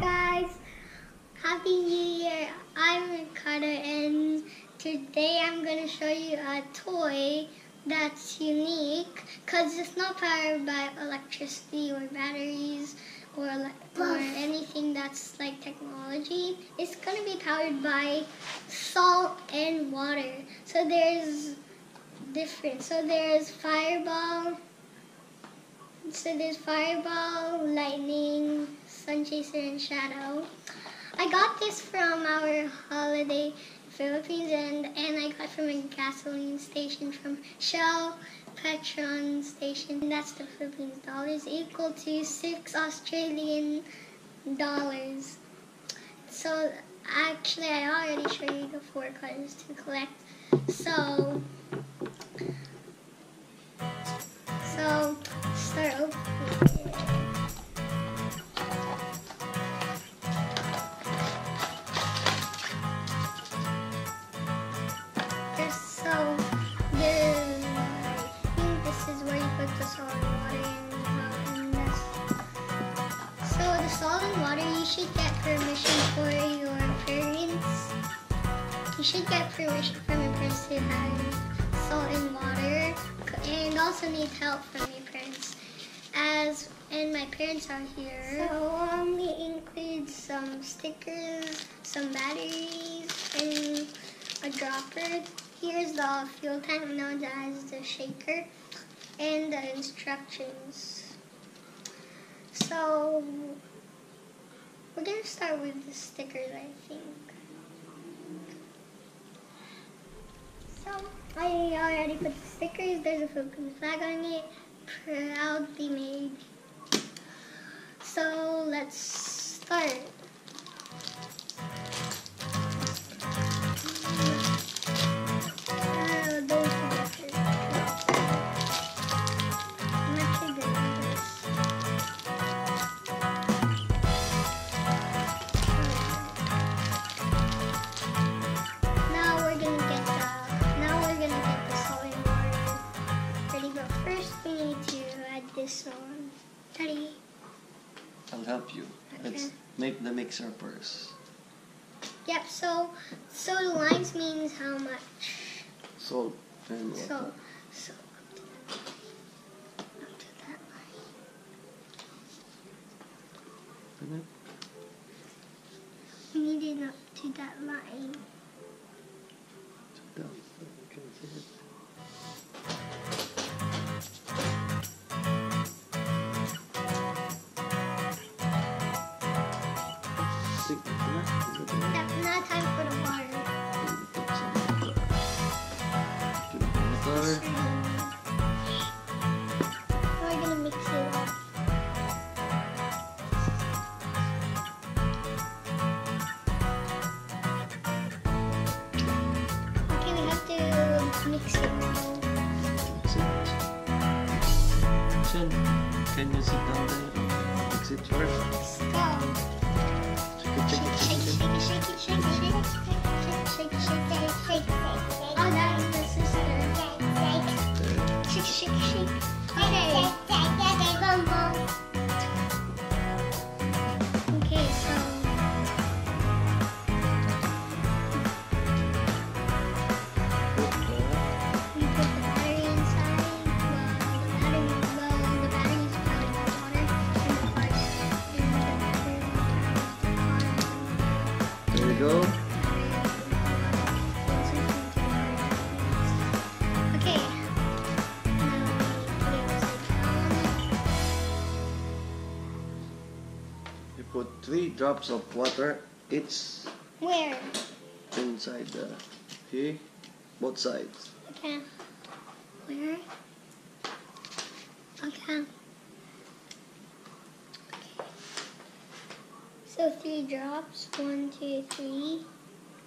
guys, Happy New Year. I'm Ricardo and today I'm going to show you a toy that's unique because it's not powered by electricity or batteries or, or anything that's like technology. It's going to be powered by salt and water. So there's different. So there's fireball. So there's fireball, lightning, chaser, and shadow. I got this from our holiday Philippines and, and I got from a gasoline station from Shell Petron station. And that's the Philippines dollars equal to six Australian dollars. So actually I already showed you the four colors to collect. So so start opening water you should get permission for your parents. You should get permission from your parents to have salt and water and also need help from your parents. As and my parents are here. So um, it includes some stickers, some batteries, and a dropper. Here's the fuel tank known as the shaker and the instructions. So we're gonna start with the stickers I think. So I already put the stickers, there's a Philippine flag on it, proudly made. So let's start. I'll help you. Let's make the mixer first. Yep. So so the lines means how much. Salt and water. So so up to that line. We need it up to that line. Sit down. You can see it. Mix it up. Okay, we have to mix it. Can you sit You put three drops of water each Where? inside the here, both sides. Okay. Where? Okay. So three drops. One, two, three.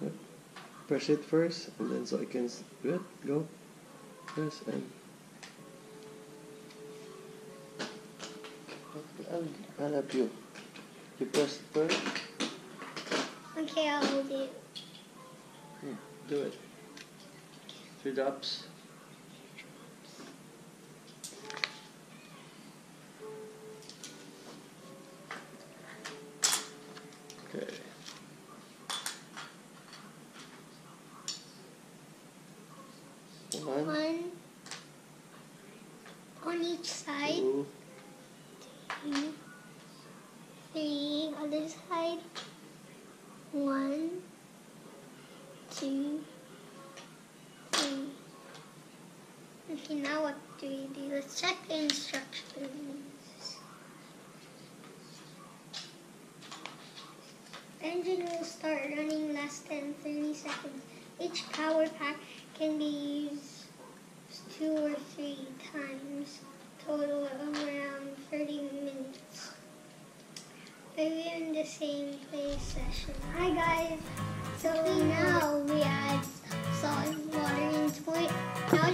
Yep. Press it first, and then so I can good go. Press and. I'll, I'll help you. You press the third? Okay, I'll hold it. Yeah, do it. Three drops. Okay. One. One. On each side. Two. Three. three other side. One, two, three. Okay, now what do we do? Let's check the instructions. Engine will start running less than 30 seconds. Each power pack can be used two or three times, total of around 30 minutes. Maybe in the same play session. Hi guys, so now we add salt water into it. Now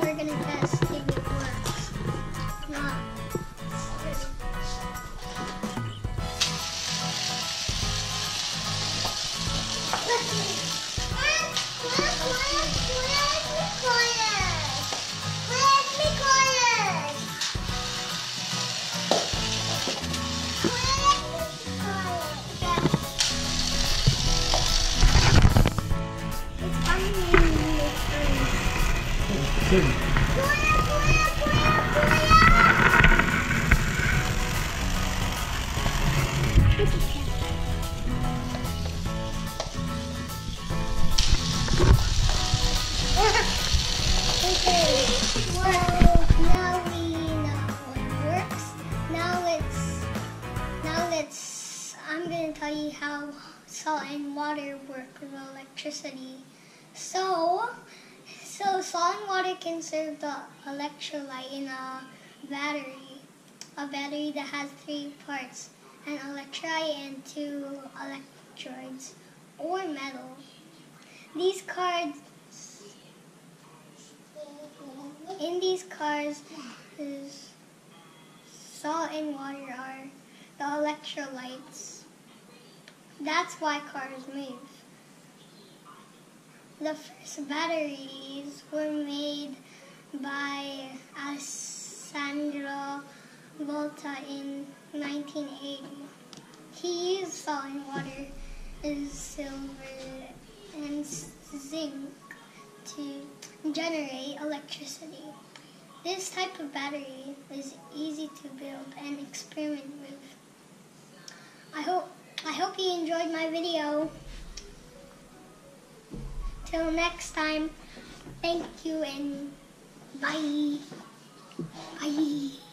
we're gonna test if it works. Not. Okay, well, now we know it works. Now let's, now let's, I'm going to tell you how salt and water work with electricity. So, so salt water can serve the electrolyte in a battery, a battery that has three parts, an electrolyte and two electrodes, or metal. These cards in these cars is salt and water are the electrolytes. That's why cars move. The first batteries were made by Alessandro Volta in 1980. He used salt and water, silver, and zinc to generate electricity. This type of battery is easy to build and experiment with. I hope I hope you enjoyed my video. Till next time, thank you and bye. Bye.